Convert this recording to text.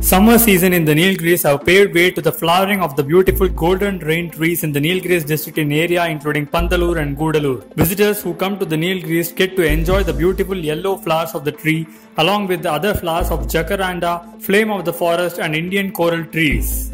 Summer season in the Nilgiris have paved way to the flowering of the beautiful golden rain trees in the Nilgiris district in area including Pandhalur and Gudalur. Visitors who come to the Nilgiris get to enjoy the beautiful yellow flowers of the tree along with the other flowers of jacaranda, flame of the forest and Indian coral trees.